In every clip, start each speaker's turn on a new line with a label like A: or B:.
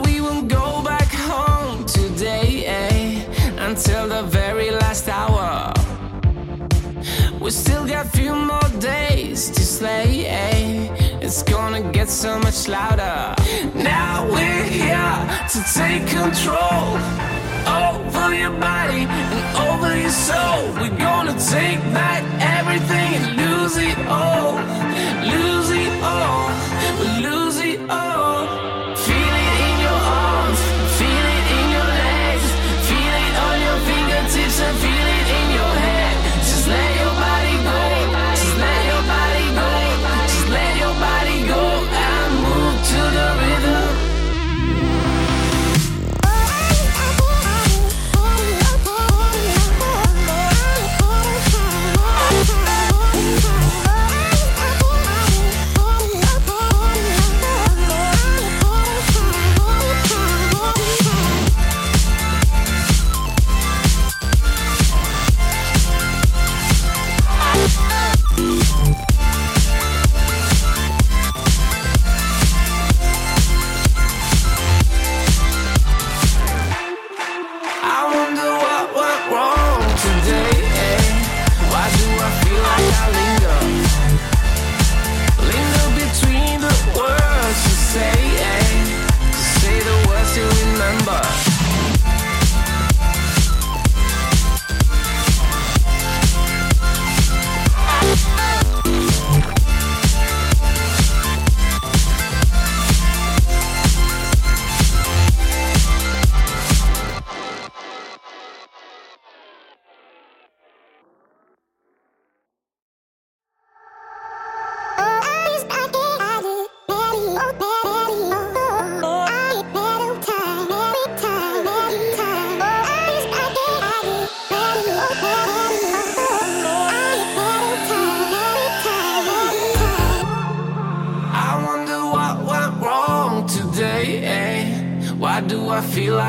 A: We won't go back home today eh? until the very last hour. We still got a few more days to slay. Eh? It's gonna get so much louder. Now we're here to take control over your body and over your soul. We're gonna take back everything and lose it all. Lose it all. Lose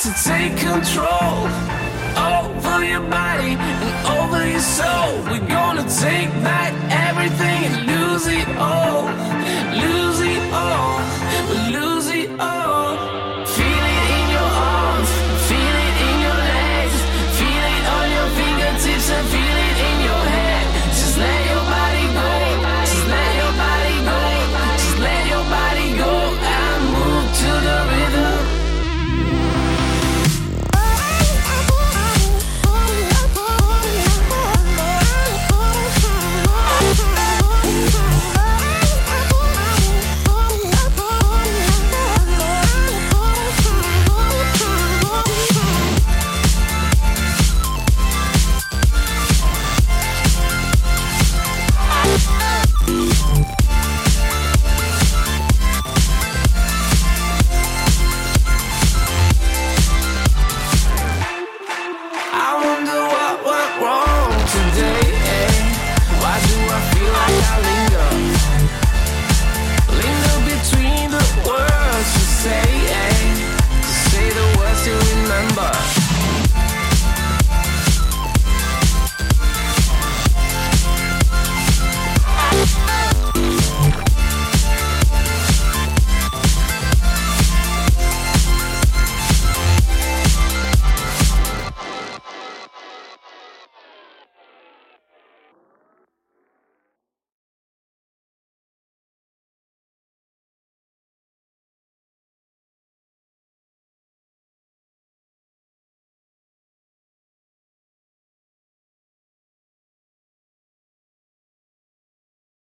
A: To take control over your body and over your soul. We're gonna take back everything and lose it all. Lose it all. Lose